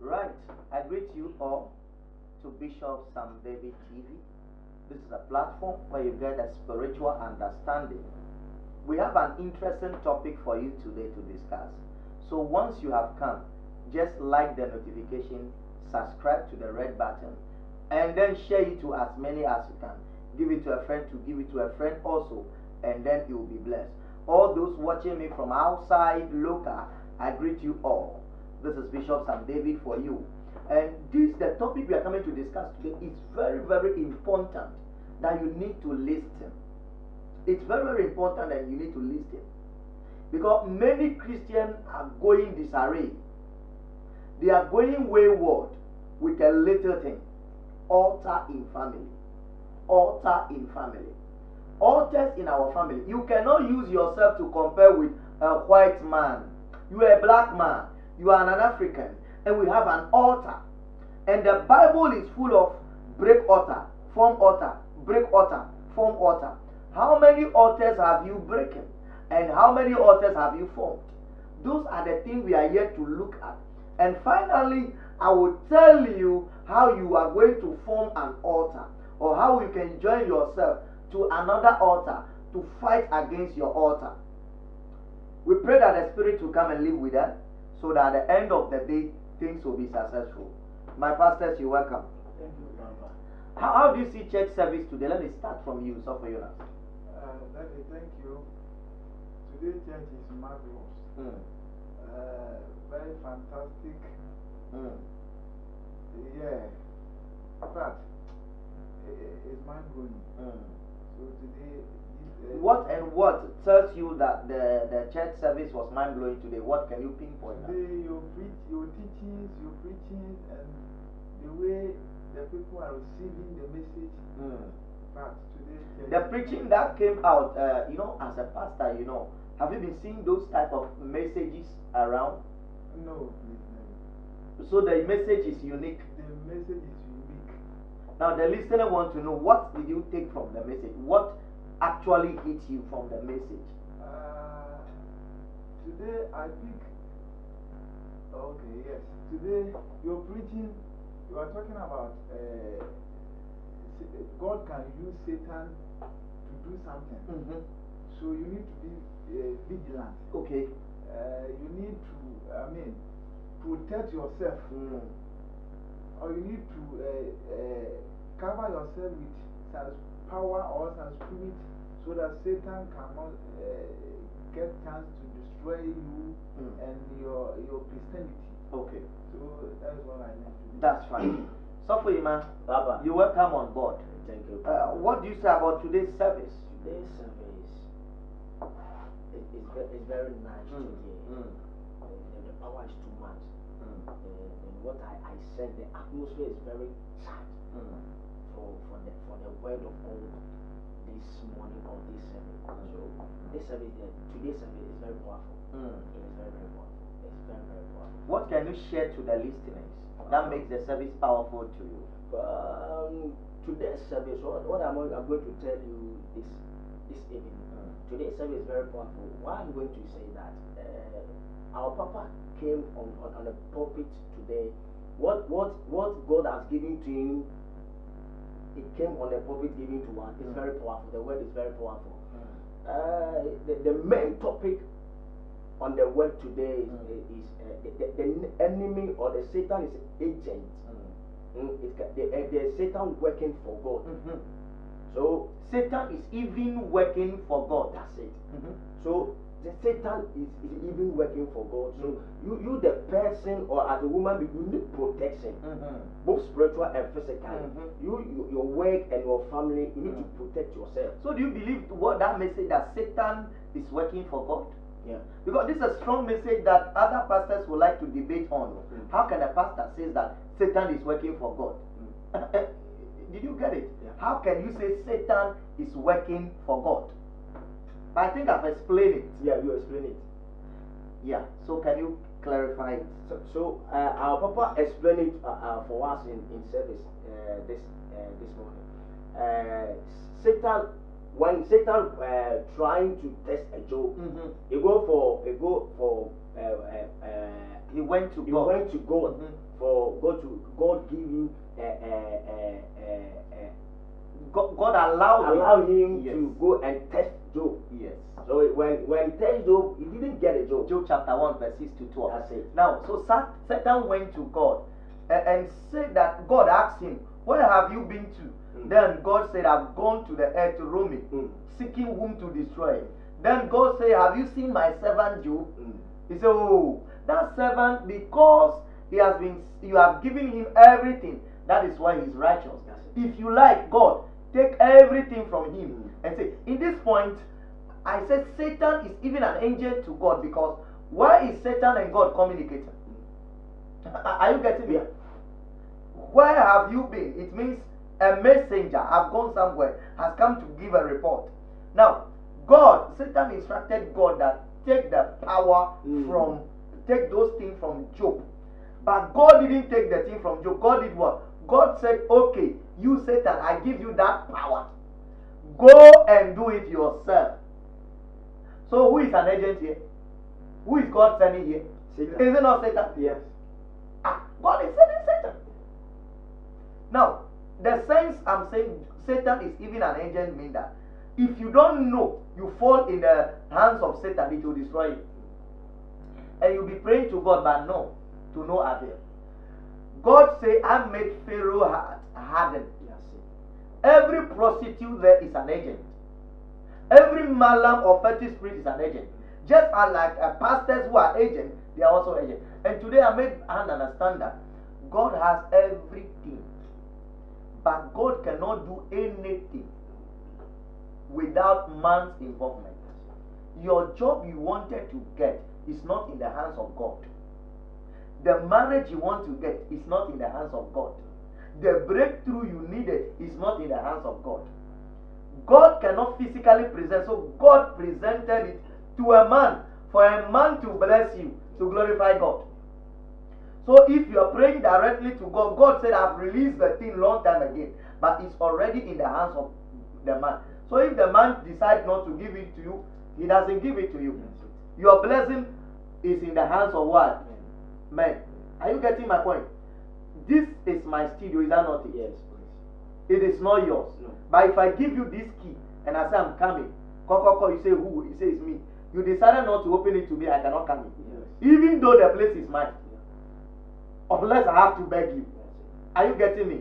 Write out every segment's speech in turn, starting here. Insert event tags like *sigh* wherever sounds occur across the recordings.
Right. I greet you all to Bishop Saam David TV. This is a platform where you get a spiritual understanding. We have an interesting topic for you today to discuss. So once you have come, just like the notification, subscribe to the red button, and then share it to as many as you can. Give it to a friend to give it to a friend also, and then you will be blessed. All those watching me from outside, local, I greet you all. This is Bishop Saam David for you. And this the topic we are coming to discuss today is very, very important that you need to listen. It's very, very important that you need to listen. Because many Christians are going disarray. They are going wayward with a little thing. Altar in family. Altar in family. Altars in our family. You cannot use yourself to compare with a white man. You are a black man. You are an African. And we have an altar. And the Bible is full of break altar, form altar, break altar, form altar. How many altars have you broken? And how many altars have you formed? Those are the things we are here to look at. And finally, I will tell you how you are going to form an altar or how you can join yourself to another altar to fight against your altar. We pray that the Spirit will come and live with us so that at the end of the day, things will be successful. My pastors, you're welcome. Thank you, Papa. How, how do you see church service today? Let me start from you, Suffer Jonas. Uh, let me thank you. Today church is marvelous. Mm. Uh, very fantastic. Mm. Yeah. In fact, i- i- it's mind blowing. Mm. So today, What and what tells you that the, the church service was mind blowing today? What can you pinpoint? Today, your preach, your teachings, your preachings, and the way the people are receiving the message. Mm. Today The preaching that came out, uh, you know, as a pastor, you know, have you been seeing those type of messages around? No, please, never. So the message is unique. The message is unique. Now the listener want to know what did you take from the message? What actually hit you from the message? Uh, today I think. Okay, yes. Today you're preaching. You are talking about uh, God can use Satan to do something. Mm-hmm. So you need to be uh, vigilant. Okay. Uh, you need to, I mean, protect yourself, Mm. or you need to uh, uh, cover yourself with some power or some spirit so that Satan cannot uh, get chance to destroy you Mm. and your, your Christianity. Okay. So that's what I need to do. That's fine. so for you man, Baba. you welcome on board. thank you. Uh, what do you say about today's service? Today's service is, is, ve- is very nice Mm, today. mm, Uh, the, the power is too much. mm, Uh, and what I, I said, the atmosphere is very charged mm. For, for, the, for the word of God this morning or this service. So, this service, uh, today's service is very powerful. Mm. It is very, very powerful. It's very, very powerful. What can you share to the listeners that makes the service powerful to you? Um, today's service, what, what I'm, I'm going to tell you this, this evening. Mm. Today's service is very powerful. Why I'm going to say that? Uh, our Papa came on, on, on the pulpit today. What, what, what God has given to him, it came on the pulpit given to us. It's Mm. very powerful. The word is very powerful. Mm. Uh, the, the main topic on the word today is, Mm. is uh, the, the, enemy or the Satan is agent. Mm. Mm, it, ca- the, uh, the Satan working for God. Mhm. So Satan is even working for God. that's it. Mhm. So the Satan is, is even working for God. So you you the person or as a woman you need protection, Mhm. both spiritual and physical. Mhm. You, you your work and your family you need Mm. to protect yourself. So do you believe what that message that Satan is working for God? Yeah. Because this is a strong message that other pastors would like to debate on. Mm. How can a pastor say that Satan is working for God? *laughs* Did you get it? Yeah. How can you say Satan is working for God? I think I've explained it. Yeah, you explained it. Yeah. So can you clarify it? So, so uh, our Papa explained it uh, uh, for us in, in service uh, this uh, this morning. Uh, Satan, when Satan uh, trying to test a Job, Mhm. he go for he go for uh, uh, uh, He went to he God. went to God Mhm. for God to God giving uh, uh, uh, uh, uh, God, God allowed allow him yes. to go and test Job. Yes. So when when he tested Job, he didn't get a job. Job chapter 1, verse 6 to 12. That's it. Now, so Satan went to God and, and said that God asked him, Where have you been to? Mm. Then God said, I've gone to the earth to roam it, Mm. seeking whom to destroy. Then God said, Have you seen my servant Job? Mm. He said, Oh, that servant, because he has been, you have given him everything, that is why he's righteous. If you like God, take everything from him Mm. And say, In this point, I said Satan is even an angel to God because why is Satan and God communicating? *laughs* Are you getting me? Where have you been? It means a messenger have gone somewhere, has come to give a report. Now, God, Satan instructed God that take the power Mm. from, take those things from Job. But God didn't take the thing from Job. God did what? God said, okay, you Satan, I give you that power. Go and do it yourself. So who is an agent here? Who is God sending here? Satan. Is it not Satan? Yes. Ah, God is sending Satan. Now, the sense I'm saying Satan is even an agent mean that if you don't know, you fall in the hands of Satan, it will destroy you. And you'll be praying to God, but no, to no avail. God say, I made Pharaoh hard, hardened. Every prostitute there is an agent. Every malam or fetish spirit is an agent. Just like uh, pastors who are agents, they are also agents. And today I made and understand that God has everything, but God cannot do anything without man's involvement. Your job you wanted to get is not in the hands of God. The marriage you want to get is not in the hands of God. The breakthrough you needed is not in the hands of God. God cannot physically present, so God presented it to a man for a man to bless you to glorify God. So if you are praying directly to God, God said, I've released the thing long time again, but it's already in the hands of the man. So if the man decides not to give it to you, he doesn't give it to you. Your blessing is in the hands of what? Men. Are you getting my point? This is my studio, is that not it? Yes, please. It is not yours. No. But if I give you this key and I say I'm coming, call, call, call, you say who? You say it's me. You decided not to open it to me, I cannot come in. Yes. Even though the place is mine. Yeah. Unless I have to beg you. Are you getting me?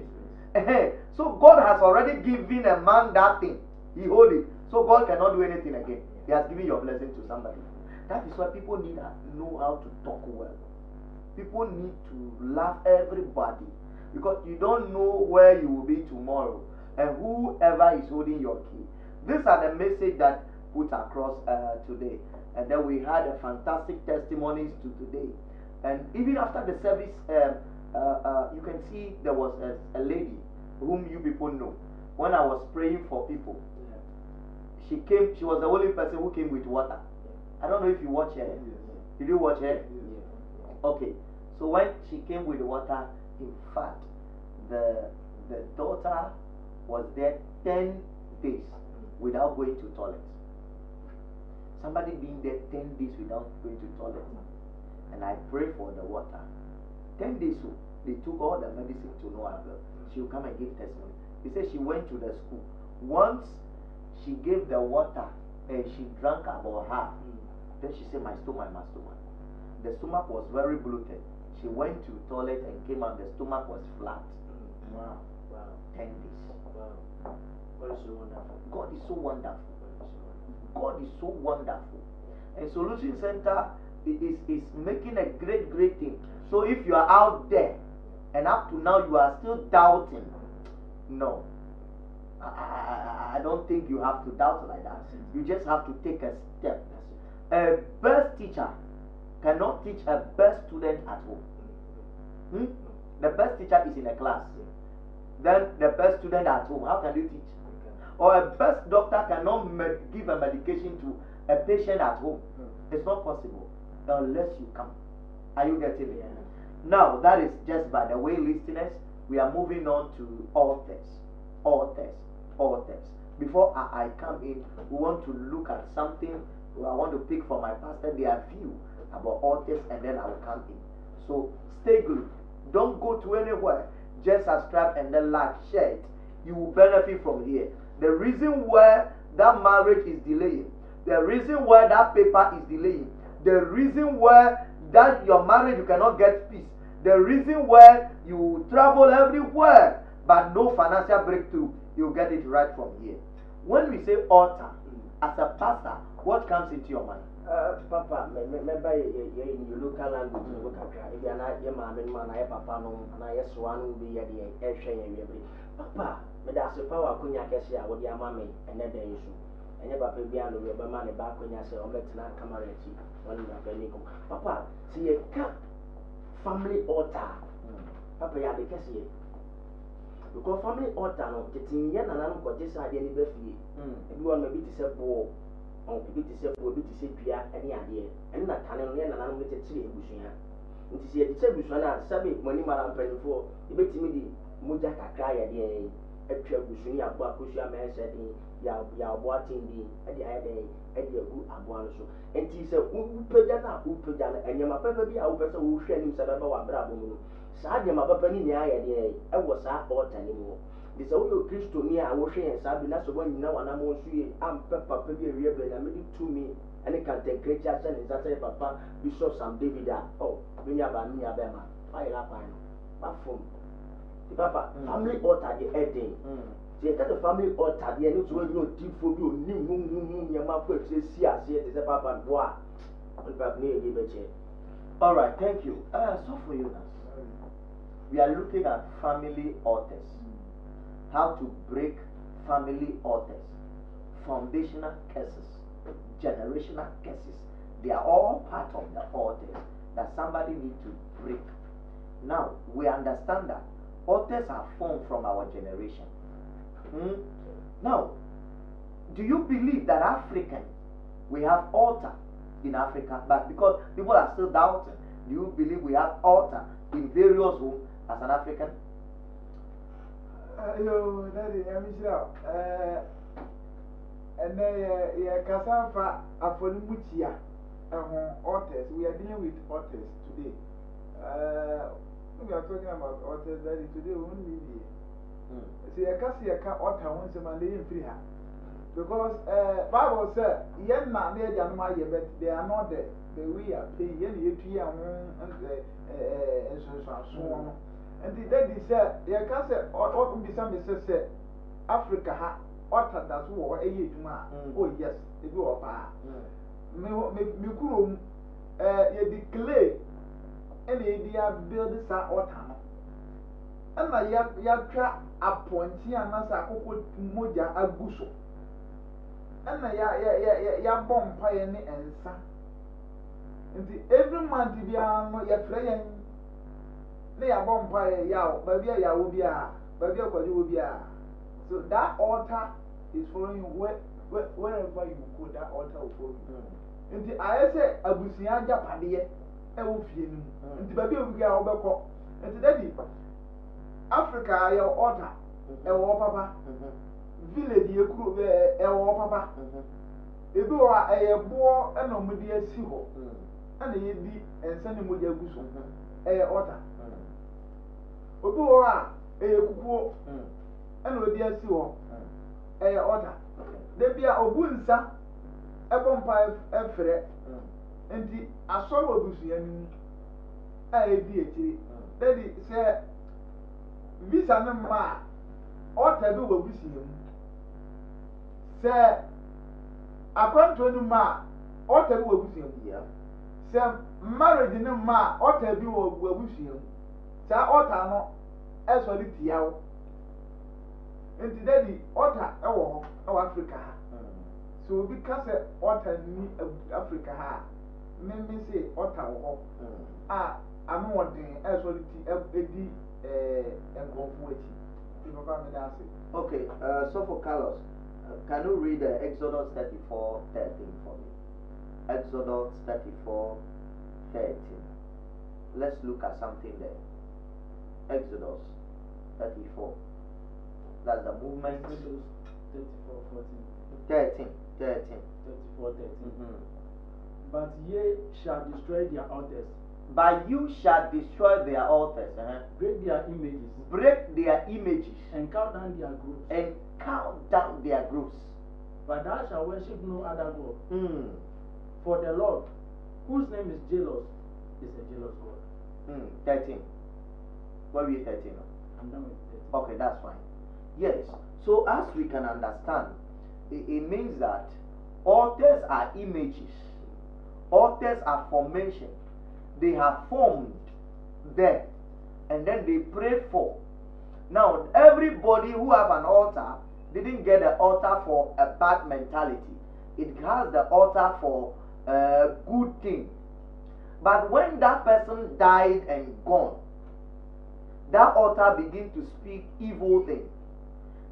Yes. So God has already given a man that thing. He hold it. So God cannot do anything again. He has given your blessing to somebody. That is why people need to know how to talk well. People need to love everybody because you don't know where you will be tomorrow and whoever is holding your key. These are the message that put across uh, today. And then we had a fantastic testimonies to today. And even after the service, um, uh, uh, you can see there was a, a lady whom you people know. When I was praying for people, Yeah. she came. She was the only person who came with water. I don't know if you watch her. Did you watch her? Yeah. Okay. So when she came with water, in fact, the the daughter was there ten days without going to toilet. Somebody being there ten days without going to toilet, and I pray for the water. Ten days, so they took all the medicine to no avail. She will come and give testimony. He said she went to the school. Once she gave the water and she drank about half. Then she said, My stomach, my stomach. The stomach was very bloated. She went to toilet and came out, the stomach was flat. Mm. Wow. Wow. Ten days. Wow. God is so wonderful. God is so wonderful. God is so wonderful. God is so wonderful. And Solution Center is, is making a great, great thing. So if you are out there and up to now you are still doubting, no. I, I, I- I don't think you have to doubt like that. You just have to take a step. A best teacher cannot teach a best student at home. Hmm? The best teacher is in a class. Then the best student at home. How can you teach? Or a best doctor cannot give a medication to a patient at home. It's not possible unless you come. Are you getting? Yeah. Now, that is just by the way, listeners, we are moving on to altars. Altars. Altars. Before I, I come in, we want to look at something I want to pick from my pastor their view about altars and then I will come in. So stay glued. Don't go to anywhere, just subscribe and then like, share it. You will benefit from here. The reason why that marriage is delaying, the reason why that paper is delaying, the reason why that your marriage you cannot get peace, the reason why you travel everywhere but no financial breakthrough, you get it right from here. When we say altar, as a pastor, what comes into your mind? Papa mɛba yɛ yɛ yɛ in your local language no kakra ebi ana yɛ maame no mu ana yɛ papa no ana yɛ soa no bi yɛ deɛ ɛhwɛ yɛn wie bere papa mede ase pa wɔ akonnwa kɛse a wɔde ama me ɛnɛ da yi so ɛnyɛ papa bi ano yɛ bɛma ne ba akonnwa sɛ ɔbɛtena kamara akyi wɔne nafa ni kɔm papa sɛ yɛka family altar. Papa yɛ ade kɛseɛ because family altar no tete yɛ nananom kɔgye sɛ adeɛ no bɛ fie ebi wɔ no ebi te sɛ boɔ ebi te sɛ po ebi te sɛ dua ɛne adeɛ. Ɛne na kane no yɛ nananom no kyekyere ebusua nti sɛ yɛde sɛ ebusua no a sɛbe mo anim ara mpanyinfoɔ ebetumi de mogya kakra yɛ deɛ atwa ebusua no yɛ abo akosua mɛnsɛ den yɛ yɛ abo aten den ɛde ayɛ den ɛde agu aboa no so. Nti sɛ wopagya no a wopagya no nneɛma pɛpɛ bi a wopɛ sɛ wohwɛ anim sɛ bɛbɛ wɔ abrabɔ mu no saa nneɛma pɛpɛ no nyinaa yɛ deɛ ɛwɔ saa ɔɔta no mu. hɔ de sɛ woyɛ kristoni a wohwɛ yɛn saa bi na sɛ woanyina w'anammɔ nso yie ampɛ papa bi awie bɛ nyame de tumi ɛne kantankrankyi ahyɛ ne nsa sɛ papa bishop sam david a. Ɔ menya baa menya bɛma fayɛ lapan no. Bafom nti papa Mm. family altar deɛ ɛden sɛ yɛka sɛ family altar deɛ no sɛ woanyina odiifoɔ bi onim huhuhu nneɛma kɔ akyirɛ si aseɛ te sɛ papa boa a. Onipa ne yɛ bi bɛkyɛ All right, thank you. Uh, so for you now, we are looking at family altars. How to break family altars, foundational curses, generational curses. They are all part of the altars that somebody needs to break. Now, we understand that altars are formed from our generation. Hmm? Now, do you believe that African, we have altar in Africa, but because people are still doubting, do you believe we have altar in various homes as an African? Yo, daddy, I'm sure. And then yeah, Cassava, Afonimutia, uh, authors. We are dealing with authors today. Uh, we are talking about authors, daddy. Today we won't leave here. See, I can't see a car author once a man laying free her. Because uh, Bible said, yen na near Januma, but they are not there. The we are paying yen yet here and the and so on. Nti dadi sɛ yɛka sɛ ɔbisa me sɛ sɛ africa ha ɔta da so wɔ hɔ ɛyɛ adwuma a Mm. oh yes ebi wɔ paa. Me hɔ- me me kurom ɛɛ yɛde clay ɛna yɛde abuild saa ɔta no. Ɛna ya yatwa apɔnkye anasa akokɔ mogya agu so. Ɛna ya ya ya ya yabɔ mpaeɛ ne nsa. Nti every month biara no yɛfrɛ yɛn ne yabɔ mpaeɛ yaw baabi a yawo biara baabi a kwadi wo so that altar is following you where where wherever you go that altar will follow you. Nti ayɛ sɛ abusua agyapadeɛ ɛwɔ fie no mu. Mm. nti baabi a obi biara wobɛkɔ nti dadi africa yɛ altar ɛwɔ hɔ papa. Village yɛ kuro ɛɛ ɛwɔ papa. Ebi wɔ a ɛyɛ boɔ ɛna wɔn de asi hɔ. Ɛna yɛdi nsa ne mogya gu so. Ɛyɛ altar. Obi wɔ hɔ a ɛyɛ kukuo. Ɛna ɔde asi hɔ. Ɛyɛ altar debi a obu nsa ɛbɔ mpa ɛfrɛ. Nti asɔre wɔ busua no mu a edi akyire. Dɛdi sɛ visa ne mma a ɔta bi wɔ busua mu. Sɛ akwantuo ne mma a ɔta bi wɔ busua mu. Sɛ marriage ne mma a ɔta bi wɔ busua mu. Saa ɔta no ɛsɔre tia wo nti dɛdi ɔta ɛwɔ hɔ ɛwɔ africa ha sɛ obi ka sɛ ɔta ni africa ha mmemme se ɔta wɔ hɔ a ano ɔden ɛsɔre ti ɛdi ɛɛ nkurɔfoɔ akyi nti papa mi da ase. Okay, uh, so for Carlos, uh, can you read uh, Exodus 34 13 for me? Exodus 34 13. Let's look at something there. Exodus 34. That's the movement. Exodus 34, 14, 13. 13. 34, 13. Mhm. But ye shall destroy their altars But you shall destroy their altars, uh-huh. break their images, break their images, and cut down their groves. and count down their groves. But thou shalt worship no other God. Mm. For the Lord, whose name is jealous, is a jealous God. Mm. 13. Where were you 13? I'm done with it. Okay, that's fine. Yes. So as we can understand, it, it means that altars are images. Altars are formation. They have formed there, and then they pray for. Now, everybody who have an altar didn't get the altar for a bad mentality. It has the altar for a good thing. But when that person died and gone, that altar begin to speak evil things.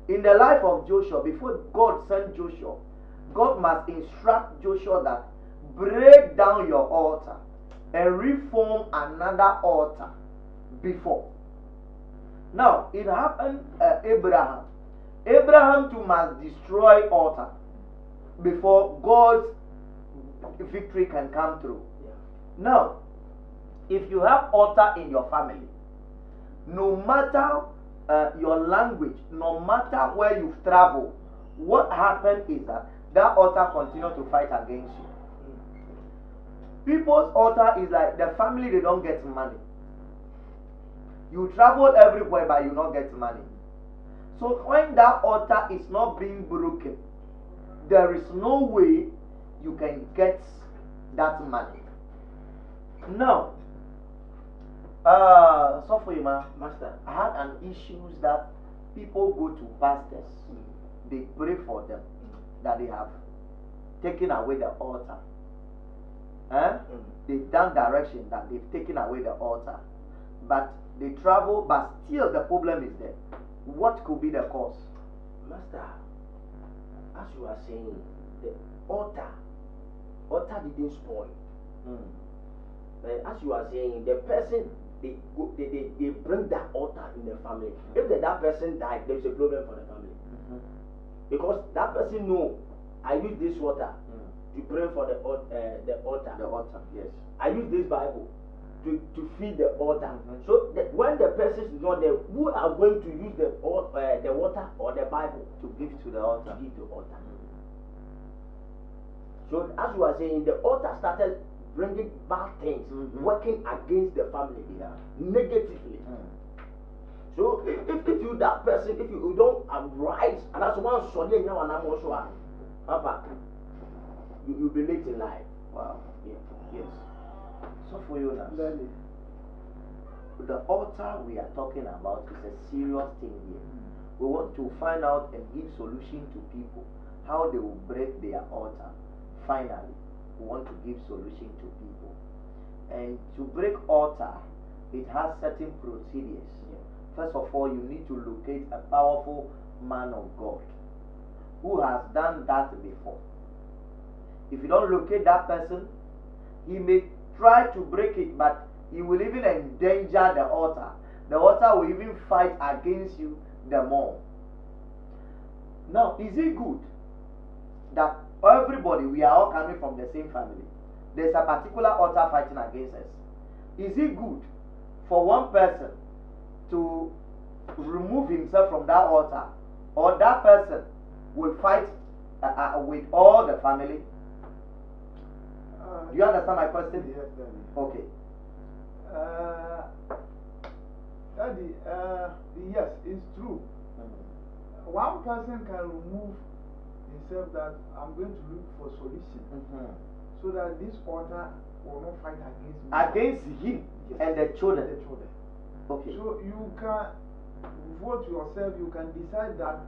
In the life of Joshua, before God sent Joshua, God must instruct Joshua that break down your altar and reform another altar before. Now, it happened uh, Abraham. Abraham too must destroy altar before God's victory can come through. Yeah. Now, if you have altar in your family, no matter uh, your language, no matter where you've traveled, what happened is that that altar continue to fight against you. People's altar is like the family they don't get money. You travel everywhere but you don't get money. So when that altar is not being broken, there is no way you can get that money. Now, uh, so for you, ma, Master, I had an issues that people go to pastors, they pray for them that they have taken away the altar. Eh? Mm. They've done direction that they've taken away the altar, but they travel, but still the problem is there. What could be the cause? Master, as you are saying, the altar, altar didn't spoil. Mm. As you are saying, the person they go, they, they, they bring that altar in the family. If the, that person died, there's a problem for the family Mhm. because that person know I use this water Mm. to pray for the uh, the altar. The altar, yes. I use this Bible to, to feed the altar. Mhm. So the, when the person is not there, who are going to use the uh, the water or the Bible To give to the altar? to give the altar? So as you are saying, the altar started bringing bad things, Mhm. working against the family Yeah. negatively. Mm. So if, if, if you that person, if you, you don't arise, and that's one sorry and now and I'm also a- Papa, you you'll be late in life. Wow. Yeah. Yes. So for you now. Clearly. The altar we are talking about is a serious thing here. We want to find out and give solution to people how they will break their altar. Finally, we want to give solution to people. And to break altar, it has certain procedures. First of all, you need to locate a powerful man of God who has done that before. If you don't locate that person, he may try to break it, but he will even endanger the altar. The altar will even fight against you the more. Now, is it good that everybody, we are all coming from the same family? There's a particular altar fighting against us. Is it good for one person to remove himself from that altar, or that person will fight uh, uh, with all the family? Uh, Do you understand my question? Yes, Daddy. Okay. Uh, Daddy, uh, yes, it's true. One person can remove that I'm going to look for solution Mhm. so that this altar will not fight against me. Against him Yes. and the children. The children. Okay. So you can vote yourself, you can decide that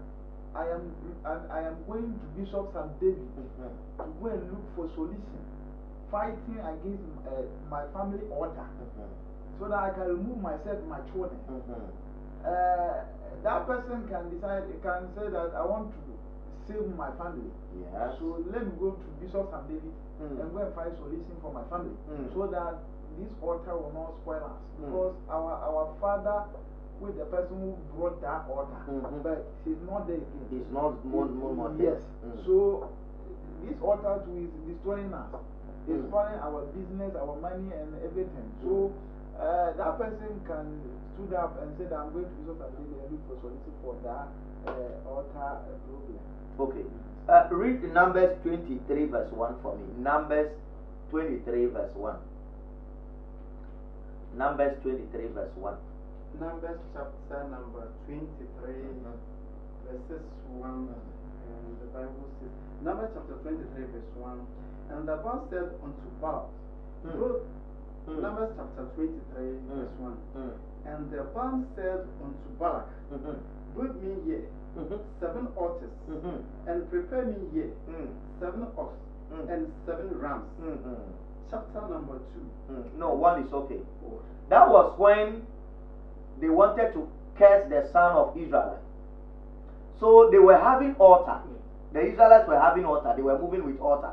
I am I, I am going to Bishop Saam David Mhm. to go and look for solution, fighting against uh, my family altar Mhm. so that I can remove myself my children. Mhm. Uh, that person can decide, can say that I want to save my family. Yes. So let me go to Bishop Saam David Mm. and go and find solution for my family Mm. so that this altar will not spoil us. Mm. Because our, our father with the person who brought that altar, Mhm. but he's not there again. It's not more, more, more Yes. Mm. So this altar too is destroying us. It's Mm. spoiling our business, our money, and everything. So uh, that person can stood up and said, I'm going to Bishop Adele and look for solution for that uh, altar problem. Okay. Uh, read Numbers 23 verse 1 for me. Numbers 23 verse 1. Numbers 23 verse 1. Numbers chapter number 23, verses 1. And the Bible says, Numbers chapter 23, verse 1. And the Lord said unto Baal, Mm. Go- Mm. Numbers chapter 23, verse 1. Mm. And the Balaam said unto Balak, Mhm. Build me here. Seven altars, Mhm. and prepare me here Mm. seven ox Mm. and seven rams. Mhm. Chapter number 2. Mm. No, one is okay. Oh, That was when they wanted to curse the son of Israel. So they were having altar. The Israelites were having altar. They were moving with altar.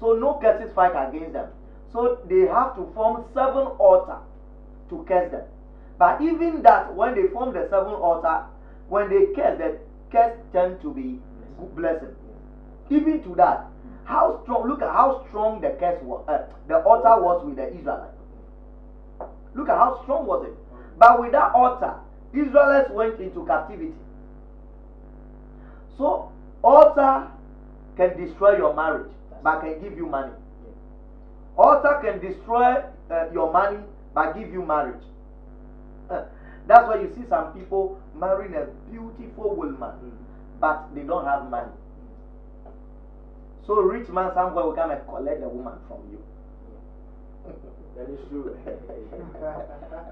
So no curses fight against them. So they have to form seven altar to curse them. But even that, when they form the seven altar, when they curse, the curse tend to be blessing. Even to that, how strong? Look at how strong the curse was. Uh, the altar was with the Israelites. Look at how strong was it. But with that altar, Israelites went into captivity. So altar can destroy your marriage, but can give you money. Altar can destroy uh, your money, but give you marriage. That's why you see some people marrying a beautiful woman, but they don't have money. So rich man somewhere will come and collect the woman from you. That is true. *laughs*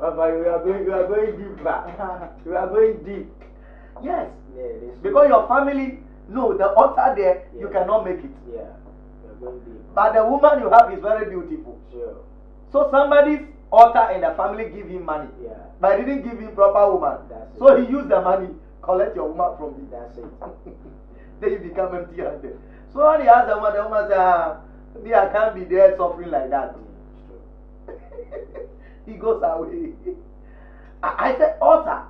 Papa, we are going, we are going deeper. We are going deep. Yes, Yeah, because your family, no, the altar there, you cannot make it. Yeah, we are going deep. But the woman you have is very beautiful. Sure. So somebody's altar and the family give him money, Yeah, but didn't give him proper woman. That's it. So he used the money, collect your woman from you. that's it. *laughs* then you become empty handed. So when he asked the woman, the woman said, ah, me, I can't be there suffering like that. True. *laughs* he goes away. I, I said, altar.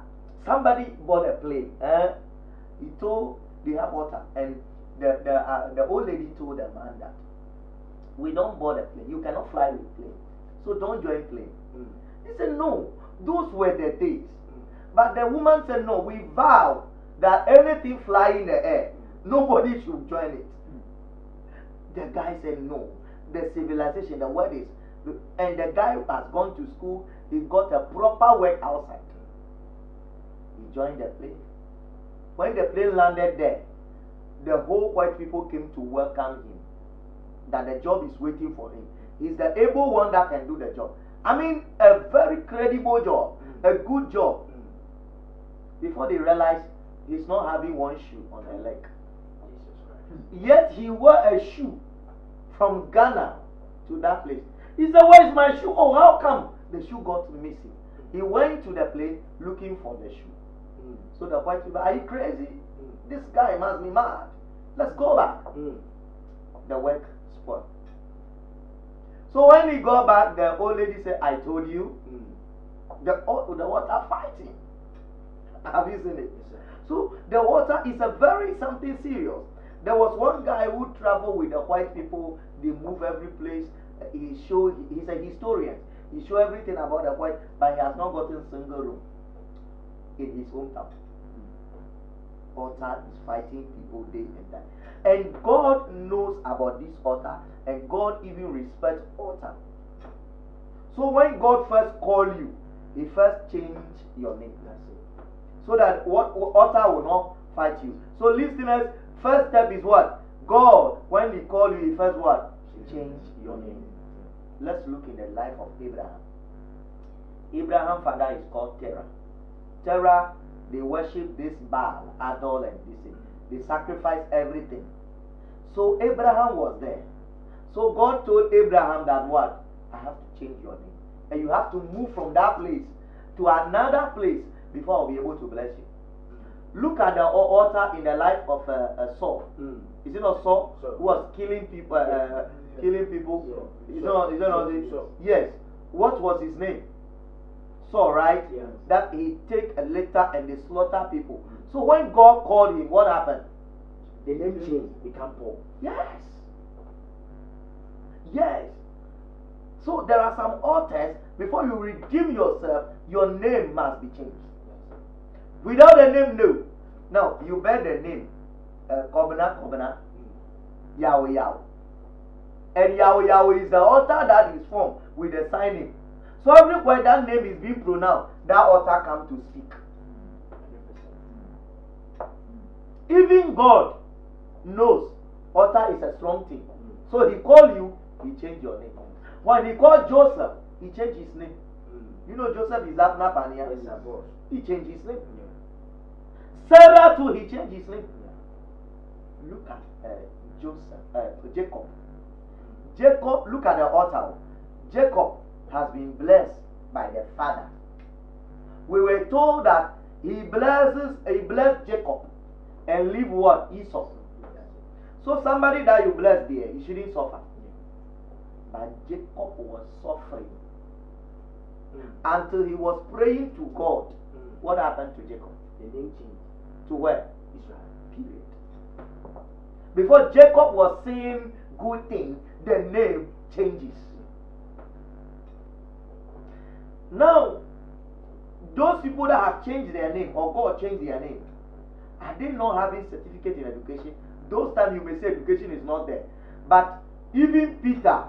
Somebody bought a plane. Eh? He told they have water, and the the uh, the old lady told the man that we don't board a plane. You cannot fly with plane, so don't join plane. Mm. He said, no, those were the days. But the woman said, no, we vow that anything flying in the air, nobody should join it. The guy said, no. The civilization, the word is, and the guy has gone to school, he got a proper work outside. He joined the plane. When the plane landed there, the whole white people came to welcome him. That the job is waiting for him. He's the able one that can do the job. I mean, a very credible job, a good job. Before they realize he's not having one shoe on the leg. Yet he wore a shoe from Ghana to that place. He said, Where's my shoe? Oh, how come? The shoe got missing. He went to the plane looking for the shoe. Mm. So the white people, Are you crazy? Mm. This guy must be mad. Let's go back. Mm. The work. So when he got back, the old lady said, I told you, Mm. the, o- the altar fighting. *laughs* Have you seen it? Yes. So the altar is a very something serious. There was one guy who traveled with the white people. They move every place. He show. He's a historian. He show everything about the white, but he has not gotten single room in his hometown. Altar is fighting people day and night, and God knows about this altar, and God even respects altar. So when God first call you, He first change your name so that what altar will not fight you. So listeners, first step is what? God, when he call you, he first what? Change your name. Let's look in the life of Abraham. Abraham's father is called Terah. Terah, they worship this Baal, Adol, and this. thing. They sacrifice everything. So Abraham was there. So God told Abraham that what? I have to change your name. And you have to move from that place to another place before I'll be able to bless you. Look at the al- altar in the life of uh, uh, Saul. Mm. Is it not Saul who was killing people? Uh, uh, killing people. Yeah. Is it not? Is it not? Yes. What was his name? Saul, right? Yes. That he take a litter and they slaughter people. So when God called him, what happened? The name change become Paul. Yes. Yes. So there are some altars, before you redeem yourself, your name must be changed. Without a name, no. Now, you bear the name, uh, Kobana Yahweh Yahweh. And Yahweh Yahweh is the altar that is formed with the signing. So everywhere that name is being pronounced, that altar comes to speak. Even God knows altar is a strong thing. So he called you, he changed your name. When he called Joseph, he changed his name. You know Joseph is Abner Pania. Yes. He changed his name. Sarah too, he changed his name. Look at uh, Joseph, uh, Jacob. Jacob, look at the altar. Jacob has been blessed by the father. We were told that he blesses, he blessed Jacob and leave what? Esau. So somebody that you bless there, you shouldn't suffer. But Jacob was suffering hmm. until he was praying to God. Hmm. What happened to Jacob? The name changed. To where? Israel. Period. Before Jacob was saying good thing, the name changes. Now, those people that have changed their name or God changed their name, are they not know having certificate in education? Those times you may say education is not there. But even Peter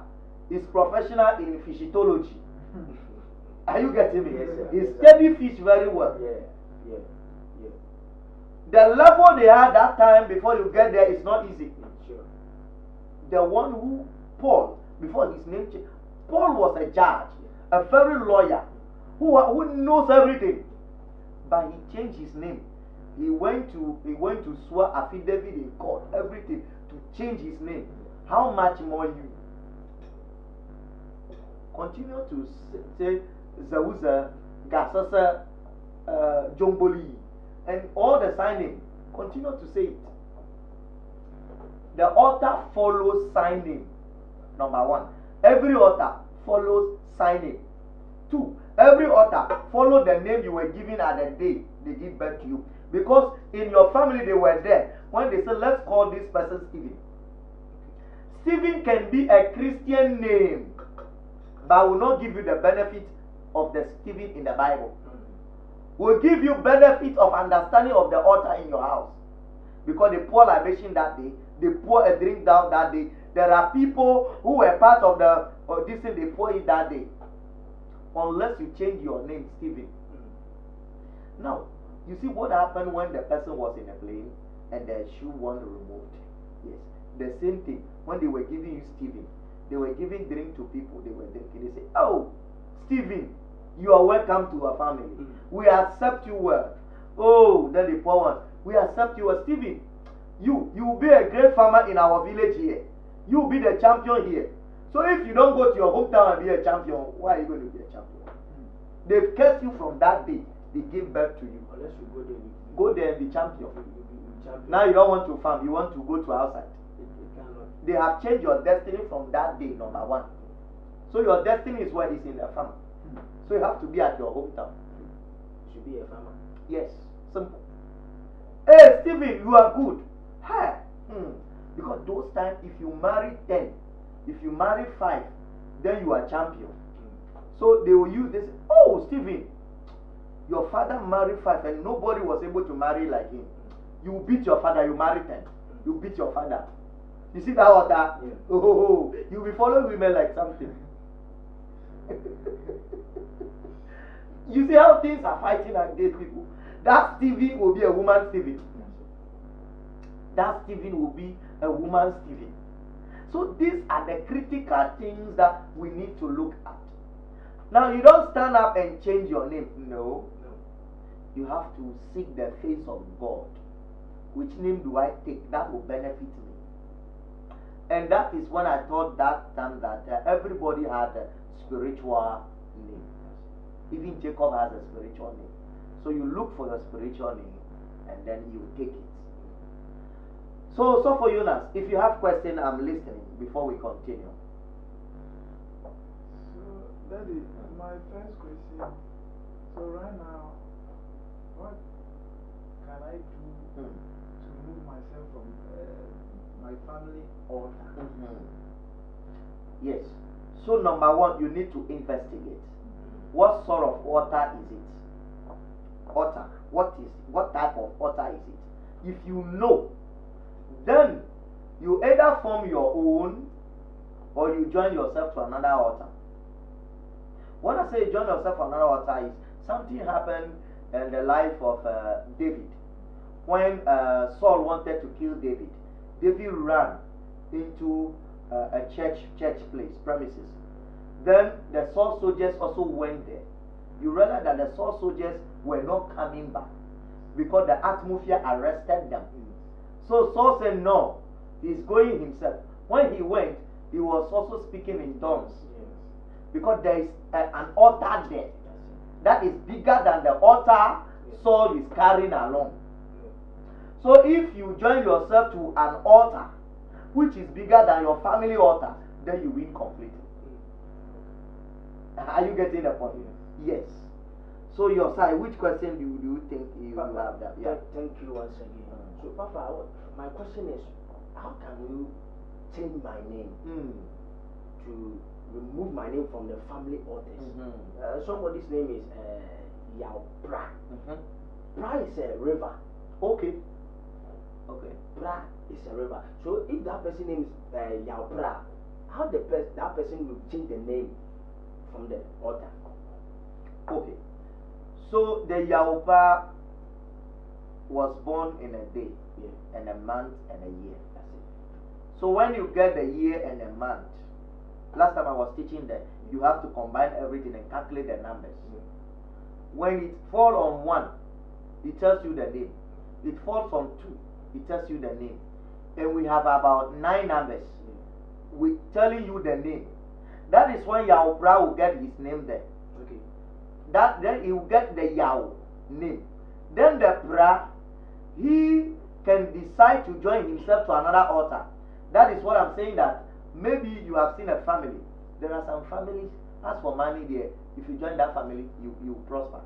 is professional in physiology. *laughs* Are you getting me? Yes, sir. He Yes, sir. fish very well. Yeah, yeah, yeah. The level they had that time before you get there is not easy. Sure. The one who Paul, before his name changed, Paul was a judge, a very lawyer, who, who knows everything. But he changed his name. He went to he went to swear affidavit in court, everything to change his name. How much more you? Continue to say Zawuza, Gasasa, uh, Jomboli, and all the signing. Continue to say it. The altar follows signing. Number one, every altar follows signing. Two, every altar follow the name you were given at the day they give birth to you. Because in your family they were there when they said, let's call this person Stephen. Stephen can be a Christian name, but will not give you the benefit of the Stephen in the Bible. Mm. Will give you benefit of understanding of the altar in your house. Because they pour libation that day, they pour a drink down that day. There are people who were part of the of this thing they pour it that day. Unless you change your name, Stephen. Mm. Now, you see what happened when the person was in a plane and the shoe was removed. Yes, the same thing. When they were giving you Stephen, they were giving drink to people. They were drinking. They say, "Oh, Stephen, you are welcome to our family. Mm. We accept you well." Oh, then the poor one, we accept you well, Stephen. You, you will be a great farmer in our village here. You will be the champion here. So if you don't go to your hometown and be a champion, why are you going to be a champion? They've cursed you from that day. They gave birth to you. Unless you go there, you, Go there and be champion. you, you, champion. Now you don't want to farm, you want to go to outside. It, it cannot. They have changed your destiny from that day, number one. So your destiny is where it's in the farm. So you have to be at your hometown. You should be a farmer. Yes, simple. Hey, Stephen, you are good. Hi. Hmm. Because those times, if you marry 10, if you marry 5, then you are champion. So they will use this. Oh, Stephen, your father married 5 and nobody was able to marry like him. You beat your father, you marry 10. You beat your father. You see that altar? Yeah. Oh, oh, oh. you'll be following women like something. you see how things are fighting against people. That Stephen will be a woman Stephen. That Stephen will be a woman Stephen. So these are the critical things that we need to look at. Now you don't stand up and change your name. No. You have to seek the face of God. Which name do I take that will benefit me? And that is when I thought that time that uh, everybody had a spiritual name. Even Jacob has a spiritual name. So you look for your spiritual name and then you take it. So, so for Jonas, if you have question, I'm listening before we continue. So, Daddy, my first question. So, right now, what can I do Hmm. to move myself from uh, my family altar? Mhm. Yes. So number one, you need to investigate. What sort of altar is it? Altar. What is what type of altar is it? If you know, then you either form your own or you join yourself to another altar. When I say join yourself to another altar is something happened in the life of uh, David. When uh, Saul wanted to kill David, David ran into uh, a church church place premises. Then the Saul soldiers also went there. You realize that the Saul soldiers were not coming back because the atmosphere arrested them. So Saul said, No, he's going himself. When he went, he was also speaking in tongues because there is a, an altar there that is bigger than the altar Saul is carrying along. So if you join yourself to an altar which is bigger than your family altar, then you win completely. Are you getting the point? Yes. So your side, which question do you, do you think you, Papa, have that? Yeah. Thank, you once again. So, Papa, my question is, how can you change my name Mm. to remove my name from the family altars? Mhm. Uh, somebody's name is uh, Yao Pra. Mhm. Pra is a river. Okay. Okay. Pra is a river. So if that person name is uh, Yao Pra, how the pers- that person will change the name from the altar? Okay. So the Yao Pra was born in a day, Yeah, and a month, and a year. that's it. So when you get the year and the month, last time I was teaching that you have to combine everything and calculate the numbers. When it falls on one, it tells you the name. It falls on two, it tells you the name. And we have about nine numbers with telling you the name. That is when Yao Pra will get his name there. Okay. That then he will get the Yao name. Then the Pra, he can decide to join himself to another altar. That is what I'm saying that maybe you have seen a family. There are some families, as for money there, if you join that family, you, you prosper.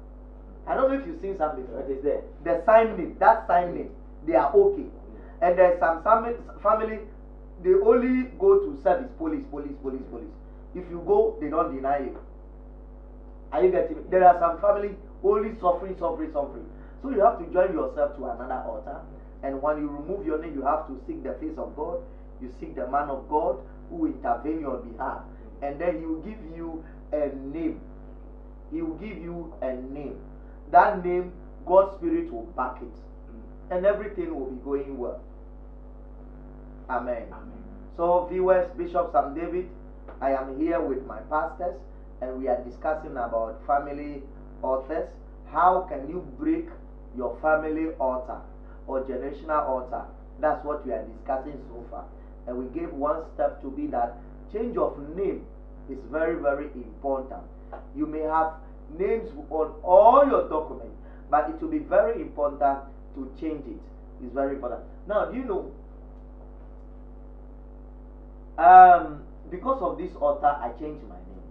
I don't know if you've seen some before. What is there? The sign name, that sign name, they are okay. And there's some family, they only go to service, police, police, police, police. If you go, they don't deny you. Are you getting me? There are some family only suffering, suffering, suffering. So you have to join yourself to another altar. And when you remove your name, you have to seek the face of God. You seek the man of God who will intervene on your behalf. And then he will give you a name. He will give you a name. That name, God's Spirit will back it. Mm. And everything will be going well. Amen. Amen. So, viewers, Bishop Saam David, I am here with my pastors, and we are discussing about family altars. How can you break your family altar or generational altar? That's what we are discussing so far. And we gave one step to be that change of name is very, very important. You may have names on all your documents, but it will be very important to change it. It's very important. Now, do you know um, because of this altar, I changed my name.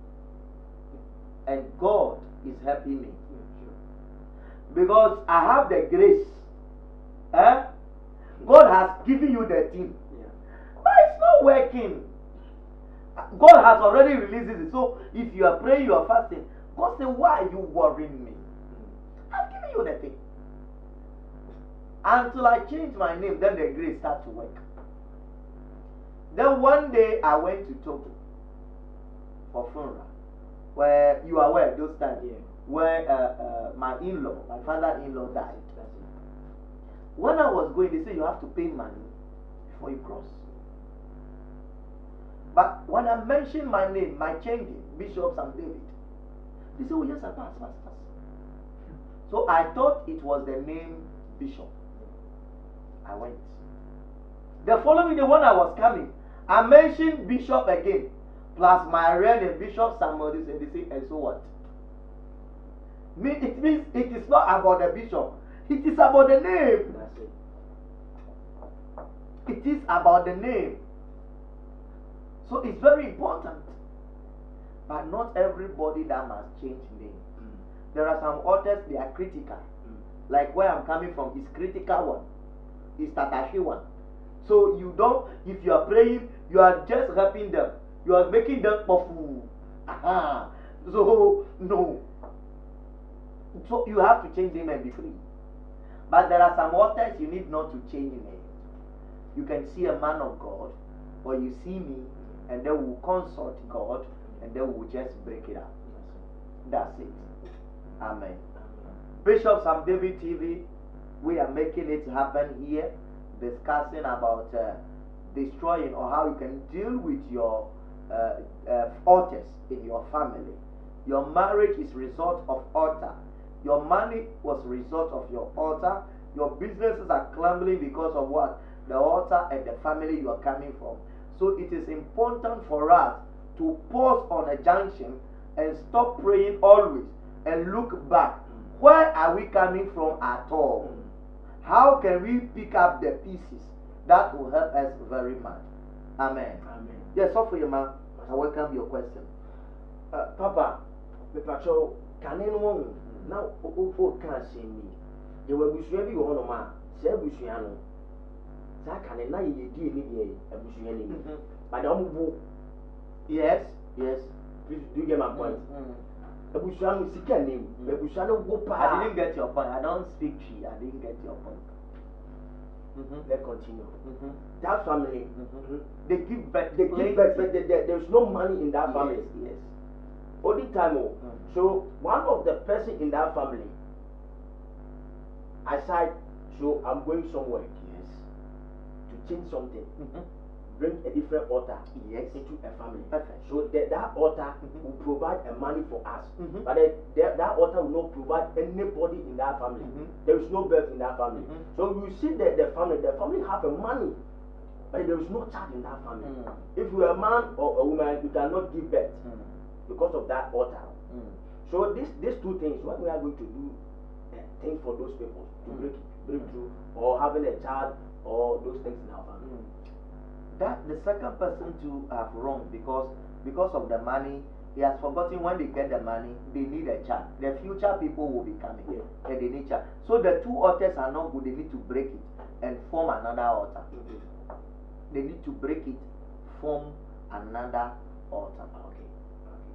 And God is helping me. Because I have the grace. Eh? God has given you the thing. But it's not working. God has already released it. So if you are praying, you are fasting, God say, Why are you worrying me? I've given you the thing. Until I change my name, then the grace start to work. Then one day I went to Togo for funeral, where you are aware those times Yeah. where uh, uh, my in-law, my father-in-law died. When I was going, they said you have to pay money before you cross. But when I mentioned my name, my changing, Bishop Saam David, they said, Oh, yes, I pass, pass, pass. So I thought it was the name Bishop. I went. The following day, when I was coming, I mentioned Bishop again, plus my real name, Bishop Samuel, this and this, and so what? Me, it means it is not about the bishop, it is about the name. It is about the name. So it's very important. But not everybody that must change name. Mm. There are some altars, they are critical. Mm. Like where I'm coming from is critical one. Is Tatashi one. So you don't, if you are praying, you are just helping them. You are making them powerful. Aha. So *laughs* no. So you have to change them and be free. But there are some altars you need not to change name. You can see a man of God, or you see me, and then we'll consult God, and then we'll just break it up. That's it. Amen. Bishop Saam David TV, we are making it happen here, discussing about uh, destroying or how you can deal with your uh, uh, altars in your family. Your marriage is result of altar. Your money was result of your altar. Your businesses are crumbling because of what? The altar and the family you are coming from. So it is important for us to pause on a junction and stop praying always and look back. Where are we coming from at all? How can we pick up the pieces? That will help us very much. Amen. Amen. Yes, so for you, man. I welcome your question. Uh, papa mepatwɛ kane no wɔ ho na wofo ka asɛm bi yɛwɔ abusua bi wɔ hɔnom a saa abusua no saa kane na yɛyɛdie ne deɛ abusua no ni but ɔmo bo Yes, yes. please do you get my point abusua no sika nim Mm. abusua no I paa didn't get your point. I don't speak tree. I didn't get your point. Mm-hmm. let's continue Mm-hmm. that family Mhm. They give birth. they give birth but there, there, there's no money in that family Yes, yes. only time o Mm. so one of the person in that family aside so i'm going somewhere to change something Mm-hmm. bring a different altar Yes. into a family. Perfect. So that, that altar Mhm. will provide a money for us. Mhm. But that, that, that altar will not provide anybody in that family. Mhm. There is no birth in that family. Mhm. So you see that the family, the family have a money, but there is no child in that family. Mm. If you are a man or a woman, you cannot give birth Mm. because of that altar. Mm. So this, these two things, what we are going to do, things for those people to Mm. break break through, or having a child, or those things in our family. Mm. That the second person to have wrong because because of the money he has forgotten when they get the money they need a child. The future people will be coming Yeah. and they need child. So the two altars are not good. They need to break it and form another altar. Okay. They need to break it, form another altar. Okay. Okay.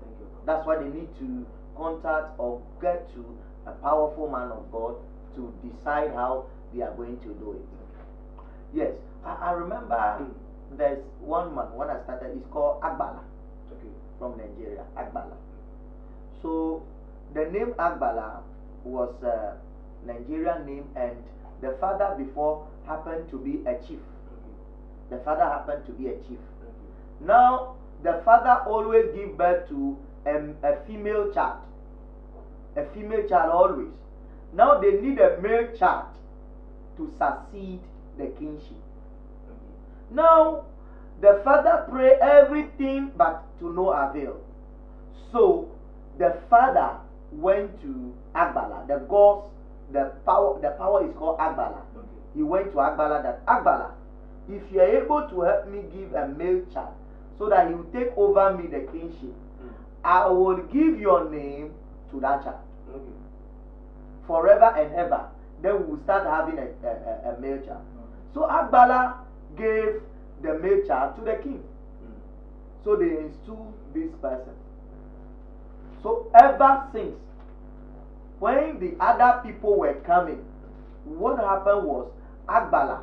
Thank you. That's why they need to contact or get to a powerful man of God to decide how they are going to do it. Yes, I, I remember there's one man when I started, it's called Agbala Okay. from Nigeria. Agbala. So the name Agbala was a Nigerian name, and the father before happened to be a chief. The father happened to be a chief. Now, the father always give birth to um, a female child. A female child always. Now they need a male child to succeed the kingship. Now, the father pray everything but to no avail. So, the father went to Agbala. The gods, the power, the power is called Agbala. Okay. He went to Agbala that Agbala, if you are able to help me give a male child so that he will take over me the kingship, hmm. I will give your name to that child Okay. forever and ever. Then we will start having a, a, a, a male child. So Agbala gave the male child to the king. So they installed this person. So ever since, when the other people were coming, what happened was Agbala,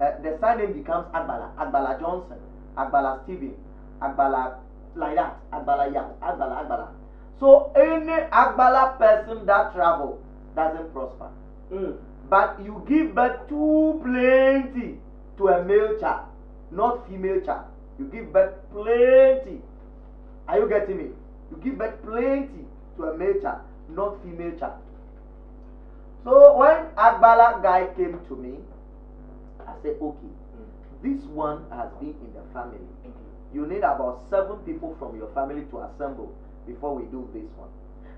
uh, the surname becomes Agbala, Agbala Johnson, Agbala Stephen, Agbala like that, Agbala Yam, Agbala, Agbala. So any Agbala person that travel doesn't prosper. Mm. But you give birth too plenty to a male child, not female child. You give birth plenty. Are you getting me? You give birth plenty to a male child, not female child. So when Agbala guy came to me, I said, okay, this one has been in the family. You need about seven people from your family to assemble before we do this one.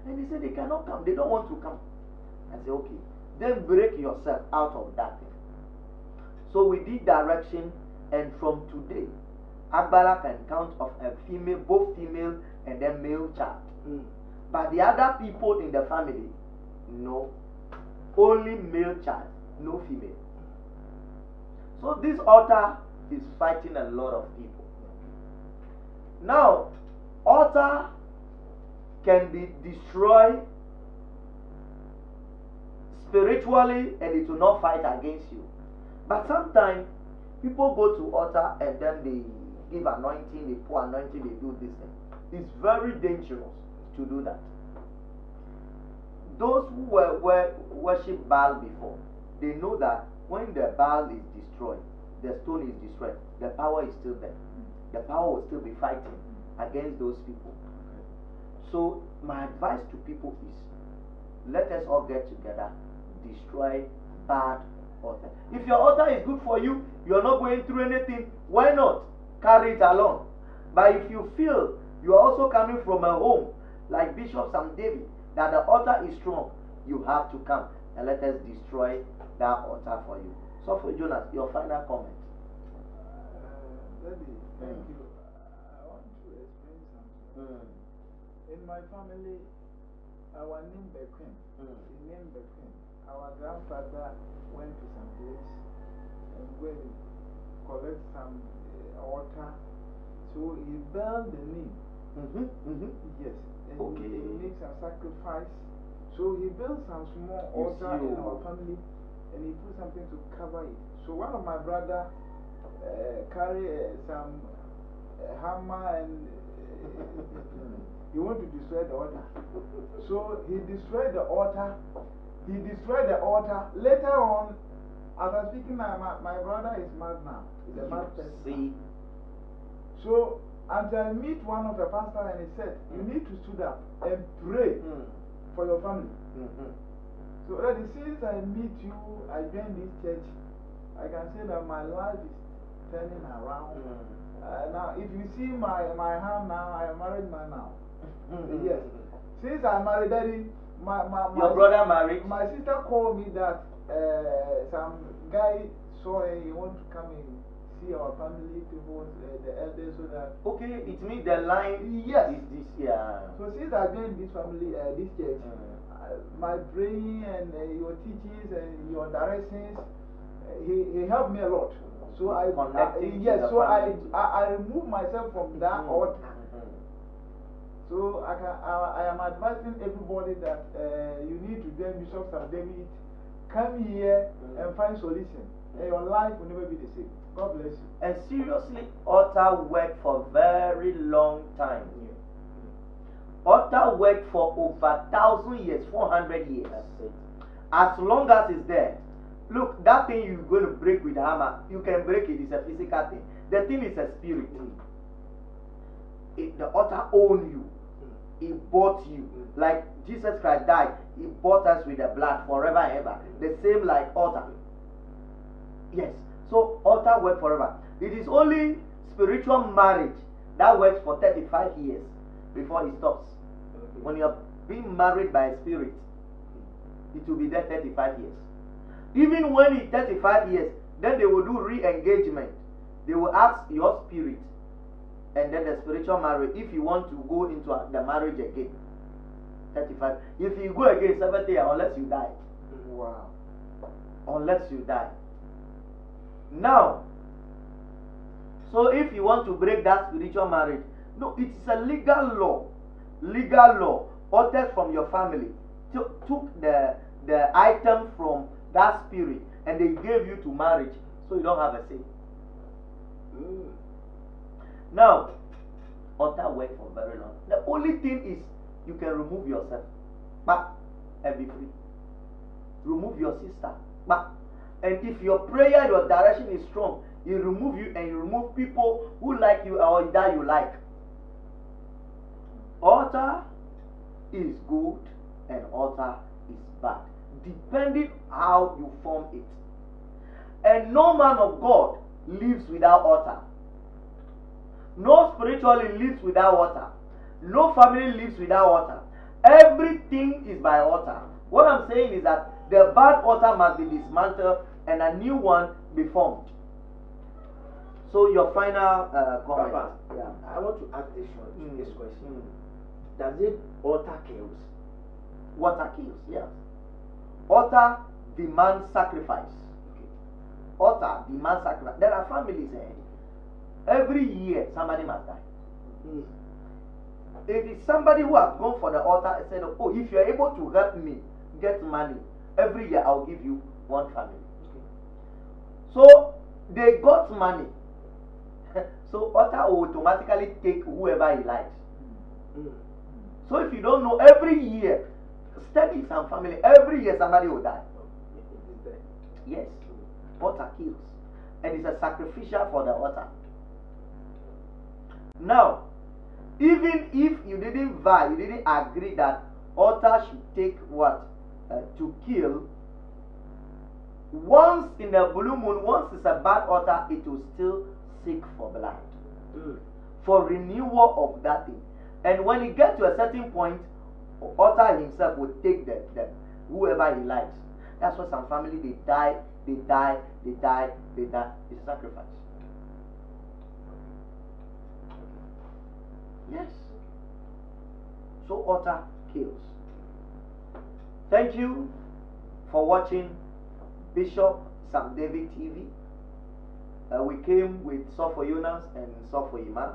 And he said they cannot come, they don't want to come. I said, okay, then break yourself out of that thing. So we did direction, and from today, Agbala can count of a female, both female and then male child. Mm. But the other people in the family, no. Only male child, no female. So this altar is fighting a lot of people. Now, altar can be destroyed spiritually and it will not fight against you. But sometimes people go to altar and then they give anointing, they pour anointing, they do this thing. It's very dangerous to do that. Those who were, were worship Baal before, they know that when the Baal is destroyed, the stone is destroyed, the power is still there. The power will still be fighting against those people. So my advice to people is let us all get together, destroy bad altar. If your altar is good for you, you're not going through anything, why not? Carry it along. But if you feel you are also coming from a home like Bishop Saam David, that the altar is strong, you have to come and let us destroy that altar for you. So for Jonas, your final comment. Uh, Daddy, thank Mm. you. I want to explain something. Mm, In my family, our name Bequin. mm, His name Bequin. Our grandfather went to some place and went collect some uh, altar. So he built the name. mhm, mhm. Yes. And Okay. he, he made some sacrifice. So he built some small altar in oh. our family and he put something to cover it. So one of my brother uh, carry uh, some uh, hammer and *laughs* he want to destroy the altar. So he destroyed the altar. He destroyed the altar. Later on, as I'm speaking, my, my, my brother is mad now. He's a mad person. See, So until I meet one of the pastor and he said, you need to stood up and pray Mm, for your family. mhm. So already since I meet you, I joined this church, I can say that my life is turning around. Mm. Uh, now, if you see my, my hand now, I am married man now. Mhm. Yes. Since I married daddy, my, my, my, Your brother married? my sister called me that uh, some guy saw her, he want to come and see our family people, uh, the elders, so that. Okay, it means the line Yes. is this, yeah. So since I joined this family, uh, this church, Mm. uh, my praying and uh, your teachings and your directions, uh, he, he helped me a lot. So I, I Connecting to yes, so I. I I remove myself from that Mhm, altar. mhm. So I can I, I am advising everybody that uh, you need to join Bishop Saam David. Come here Mm. and find solution, and your life will never be the same. God bless you. And seriously, altar worked for very long time. Altar worked for over thousand years, four hundred years. That's it. As long as it's there. Look, that thing you're going to break with a hammer, you can break it. It's a physical thing. The thing is a spirit. Mm. It, the altar owned you. Mm. He bought you. Mm. Like Jesus Christ died, He bought us with the blood forever and ever. The same like altar. Yes. So altar work forever. It is only spiritual marriage that works for 35 years before it stops. When you are being married by a spirit, it will be there 35 years. Even when it's 35 years, then they will do re engagement. They will ask your spirit and then the spiritual marriage if you want to go into the marriage again. 35. If you go again 70 years, unless you die. Wow. Unless you die. Now, so if you want to break that spiritual marriage, no, it is a legal law. Legal law. Altars from your family took, took the the item from that spirit and they gave you to marriage, so you don't have a say. Mm. Now, altar work for very long. The only thing is you can remove yourself, but and be free. Remove your sister, but and if your prayer, your direction is strong, you remove you and you remove people who like you or that you like. Altar is good and altar is bad, depending how you form it. And no man of God lives without altar. No spiritually lives without altar. No family lives without altar. Everything is by altar. What I'm saying is that the bad altar must be dismantled and a new one be formed. So your final uh, comment. Papa, Yeah. I want to ask this one, Mm, this question. mm. Does it altar kills? Altar kills, yes. Altar demands sacrifice. Altar demands sacrifice. There are families, eh? Every year somebody must die. Mm. It is somebody who has gone for the altar and said, Oh, if you are able to help me get money, every year I'll give you one family. So they got money. *laughs* so altar will automatically take whoever he likes. Mm. So if you don't know, every year, study some family, every year somebody will die. It is there. Yes. Altar kills. And it's a sacrificial for the altar. Now, even if you didn't vow, you didn't agree that altar should take what? Uh, to kill. Once in the blue moon, once it's a bad altar, it will still seek for blood. Mm. For renewal of that thing. And when it gets to a certain point, altar himself will take them, the whoever he likes. That's why some family they die, they die, they die, they die. It's a sacrifice. Yes. So altar kills. Thank you for watching Bishop Saam David TV. Uh, we came with Sopho Jonas and Sopho Iman.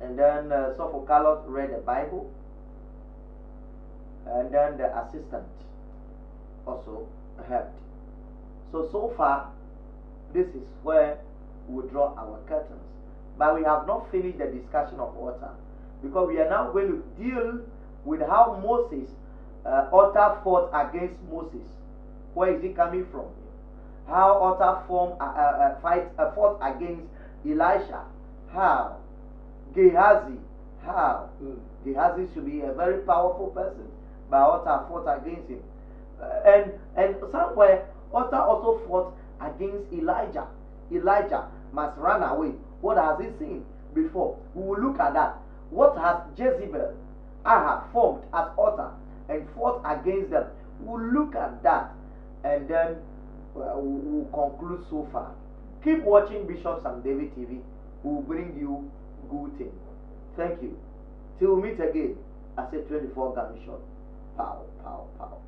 And then uh, Sopho Carlos read the Bible. And then the assistant also helped. So, so far, this is where we draw our curtains. But we have not finished the discussion of altar because we are now going to deal with how Moses, uh, altar fought against Moses. Where is it coming from? How altar form uh, uh, uh, fight uh, fought against Elisha. How Gehazi. How Mm. Gehazi should be a very powerful person, but altar fought against him. Uh, and and somewhere altar also fought against Elijah. Elijah must run away. What has he seen before? We will look at that. What has Jezebel, Ahab formed as altar and fought against them? We'll look at that and then uh, we'll conclude so far. Keep watching Bishop Saam David TV. We'll bring you good things. Thank you. Till we meet again, I say 24 gun shot. 跑跑跑